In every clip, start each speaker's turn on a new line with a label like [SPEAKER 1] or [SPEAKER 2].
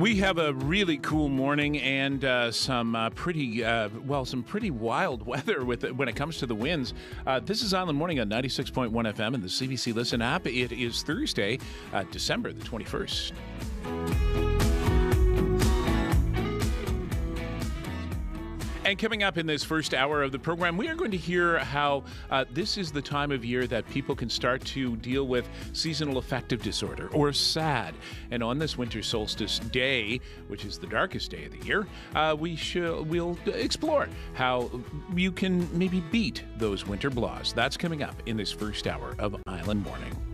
[SPEAKER 1] We have a really cool morning and uh, some uh, pretty uh, well, some pretty wild weather with it when it comes to the winds. Uh, this is Island Morning on 96.1 FM and the CBC Listen app. It is Thursday, uh, December the 21st. And coming up in this first hour of the program, we are going to hear how uh, this is the time of year that people can start to deal with seasonal affective disorder or SAD. And on this winter solstice day, which is the darkest day of the year, uh, we we'll explore how you can maybe beat those winter blahs. That's coming up in this first hour of Island Morning.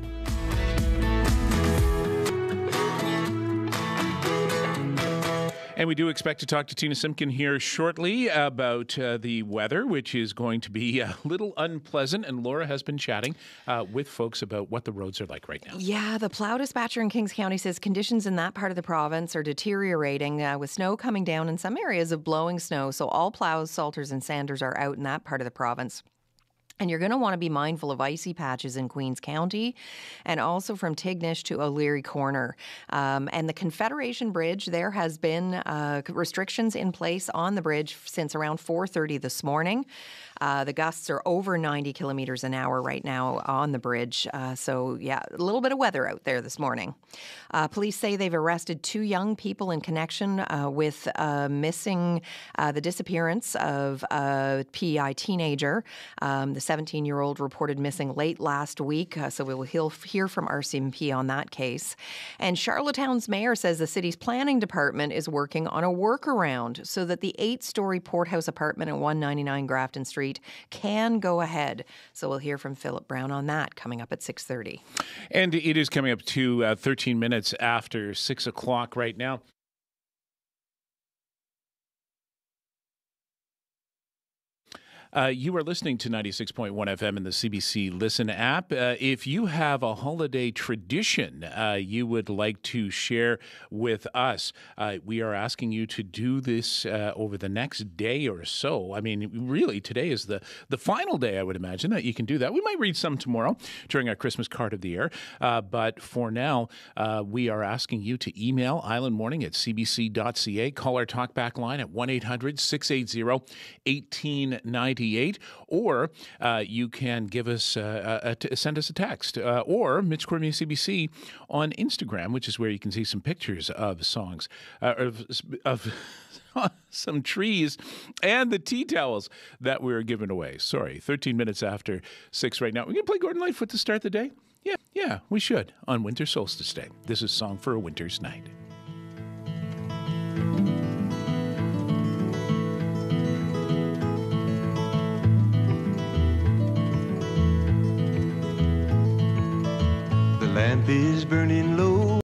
[SPEAKER 1] And we do expect to talk to Tina Simpkin here shortly about uh, the weather, which is going to be a little unpleasant. And Laura has been chatting uh, with folks about what the roads are like right now.
[SPEAKER 2] Yeah, the plow dispatcher in Kings County says conditions in that part of the province are deteriorating uh, with snow coming down in some areas of blowing snow. So all plows, salters, and sanders are out in that part of the province. And you're going to want to be mindful of icy patches in Queens County and also from Tignish to O'Leary Corner. Um, and the Confederation Bridge, there has been uh, restrictions in place on the bridge since around 4.30 this morning. Uh, the gusts are over 90 kilometers an hour right now on the bridge. Uh, so, yeah, a little bit of weather out there this morning. Uh, police say they've arrested two young people in connection uh, with uh, missing the disappearance of a PEI teenager. Um, the 17 year old reported missing late last week. so, we will hear from RCMP on that case. And Charlottetown's mayor says the city's planning department is working on a workaround so that the eight story Porthouse apartment at 199 Grafton Street Street can go ahead. So we'll hear from Philip Brown on that coming up at 6.30.
[SPEAKER 1] And it is coming up to uh, 13 minutes after 6 o'clock right now. Uh, you are listening to 96.1 FM in the CBC Listen app. Uh, if you have a holiday tradition uh, you would like to share with us, uh, we are asking you to do this uh, over the next day or so. I mean, really, today is the, the final day, I would imagine, that you can do that. We might read some tomorrow during our Christmas card of the year. Uh, but for now, we are asking you to email islandmorning at cbc.ca, call our talkback line at 1 800 680 1890 or uh, you can give us uh, a, t- send us a text, uh, or Mitch Cormier CBC on Instagram, which is where you can see some pictures of songs uh, of. of some trees and the tea towels that we are giving away. Sorry, 13 minutes after 6 right now. We're going to play Gordon Lightfoot to start the day? Yeah, yeah, we should on Winter Solstice Day. This is Song for a Winter's Night.
[SPEAKER 3] Lamp is burning low